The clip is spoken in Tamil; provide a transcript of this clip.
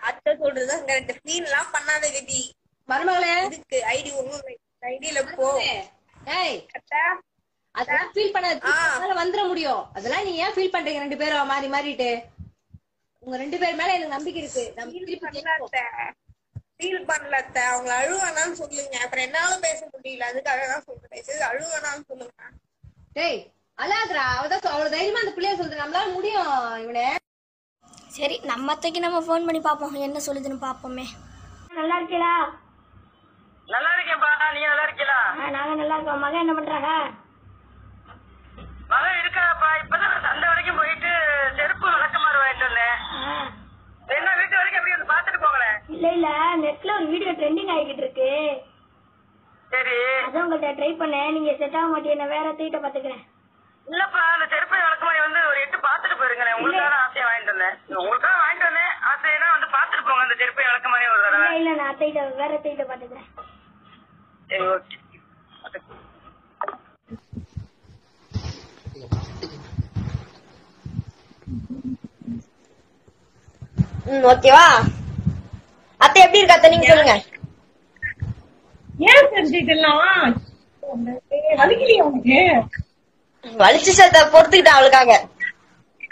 அத்தை சொல்றதுதான் கரெக்ட் ஃபீல் எல்லாம் பண்ணாத விதி மருமகளே. இதுக்கு ஐடி ஒண்ணும் ஐடியில போ. ஏய். அதெல்லாம் ஃபீல் பண்ண அதனால வந்துட முடியும். அதெல்லாம் நீ ஏன் ஃபீல் பண்றீங்க? ரெண்டு பேரும் மாறி மாறிட்டு. உங்க ரெண்டு பேர் மேல எனக்கு நம்பிக்கை இருக்கு. ஃபீல் பண்ணல அத்தை. அவங்கள அழுவானான்னு சொல்லுங்க. அப்புறம் என்னாலும் பேச முடியல. அதுக்காக தான் சொல்றேன். அழுவானான்னு சொல்லுங்க. டேய் அழாதரா அவதான் அவ்வளவு தைரியமா அந்த பிள்ளைய சொல்றது நம்மளால முடியும் இவனே. சரி நம்ம அத்தைக்கு நம்ம ஃபோன் பண்ணி பார்ப்போம். என்ன சொல்லுதுன்னு பார்ப்போமே. நல்லா இருக்கீங்களா நல்லா இருக்கேன்ப்பா. நீ நல்லா இருக்கீங்களா நாங்க நல்லா இருக்கோம். மகன் என்ன பண்றாங்க? மகன் இருக்காப்பா இப்பதான் நான் சந்தை வரைக்கும் போயிட்டு செருப்பு விளக்கமாறு வாங்கிட்டு வந்தேன். ஆ, என்ன வீட்டு வரைக்கும் எப்படி வந்து பாத்துட்டு போங்களேன்? இல்ல இல்ல. நெட்ல ஒரு வீடியோ ட்ரெண்டிங் ஆகிட்டு இருக்கு. சரி. அதான் உங்கள்ட்ட ட்ரை பண்ணேன். நீங்க செட் ஆக மாட்டீங்க வேற தீட்ட பாத்துக்கிறேன் இல்லப்பா அந்த செருப்பு விளக்கமாரி வந்து ஒரு எட்டு பாத்துட்டு போயிருங்களேன் உங்களுக்காக ஆசையா வாங்கிட்டு வந்தேன் உங்களுக்காக வாங்கிட்டு வந்தேன் ஆசையா வந்து அந்த செருப்பு விளக்கமாரி ஒரு தடவை. இல்ல இல்ல நான் அத்தைகிட்ட வேற தீட்ட பாத்துக்கிறேன். சரி ஓகே. ம் ஓகேவா அத்தை எப்படி இருக்கா அத்தை? நீங்க சொல்லுங்க. ஏன் செஞ்சுக்கலாம் வலிக்கலையா உனக்கு வலிச்சு சத்த பொறுத்துக்கிட்டேன் அவளுக்காக.